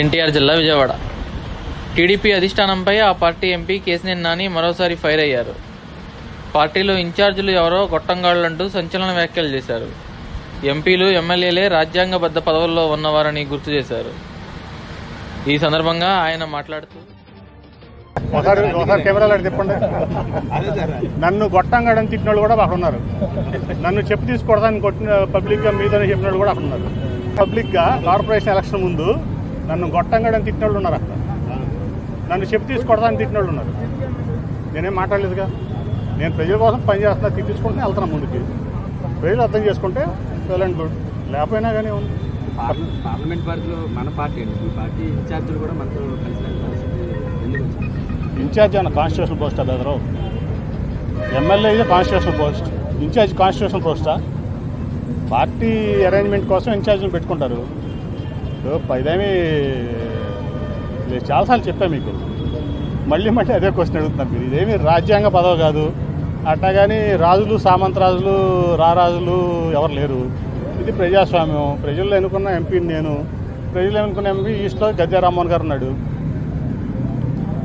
ఎన్టీఆర్ జిల్లా విజయవాడ. టీడీపీ అధిష్టానంపై ఆ party MP Kesineni Nani మరోసారి ఫైర్ అయ్యారు. పార్టీలో ఇన్ఛార్జీలు ఎవరో గొట్టంగాళ్ళంటూ సంచలన వ్యాఖ్యలు చేశారు. ఎంపీలు ఎమ్మెల్యేలే రాజ్యాంగబద్ధ పదవుల్లో ఉన్నవారని గుర్తు చేశారు. ఈ సందర్భంగా ఆయన మాట్లాడుతూ ఒకసారి ఒకసారి కెమెరాలు అడిగి తిప్పండి నన్ను గొట్టంగాడని తిట్టిన వాళ్ళు కూడా అక్కడ ఉన్నారు. నన్ను చెప్పు తీసుకోవడానికి కొట్టిన పబ్లిక్గా మీదని చెప్పిన వాళ్ళు కూడా అక్కడ ఉన్నారు. పబ్లిక్గా కార్పొరేషన్ ఎలక్షన్ ముందు నన్ను గొట్టంగాడని తిట్టిన వాళ్ళు ఉన్నారు అక్కడ. నన్ను చెప్పు తీసుకోవడానికి తిట్టిన వాళ్ళు ఉన్నారు. నేనేం మాట్లాడలేదుగా. నేను ప్రజల కోసం పనిచేస్తున్నా తిట్టించుకుంటే వెళ్తున్నా ముందుకి. ప్రజలు అర్థం చేసుకుంటే వెల్ అండ్ గుడ్ లేకపోయినా కానీ ఉంది పార్ల- పార్లమెంట్ పరిధిలో మన పార్టీ అండి. ఈ పార్టీ ఇన్ఛార్జీలు కూడా మనతో కలిసి ఇన్ఛార్జ్ అన్న కాన్స్టిట్యూషన్ పోస్టా బెదరు ఎమ్మెల్యే ఇది కాన్స్టిట్యూషన్ పోస్ట్ ఇన్ఛార్జ్ కాన్స్టిట్యూషన్ పోస్టా పార్టీ అరేంజ్మెంట్ కోసం ఇన్ఛార్జ్ని పెట్టుకుంటారు. ఇదేమి నేను చాలాసార్లు చెప్పాను మీకు. మళ్ళీ మళ్ళీ అదే క్వశ్చన్ అడుగుతున్నారు మీరు. ఇదేమి రాజ్యాంగ పదవి కాదు. అట్లా కానీ రాజులు సామంత రాజులు రారాజులు ఎవరు లేరు. ఇది ప్రజాస్వామ్యం. ప్రజల్లో ఎన్నుకున్న ఎంపీని నేను. ప్రజలు ఎన్నుకున్న ఎంపీ ఈస్ట్లో గద్దె రామ్మోహన్ గారు ఉన్నాడు.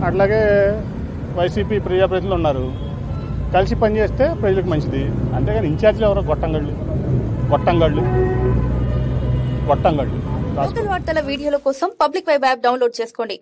అట్లాగే వైసీపీ ప్రజాప్రతినిధులు ఉన్నారు. కలిసి పనిచేస్తే ప్రజలకు మంచిది. అంతేగాని ఇన్ఛార్జ్లు ఎవరో? గొట్టంగళ్ళు. గొట్టంగళ్ళు. గొట్టంగళ్ళు. లోకల్ వార్తల వీడియోల కోసం పబ్లిక్ వెబ్ యాప్ డౌన్లోడ్ చేసుకోండి.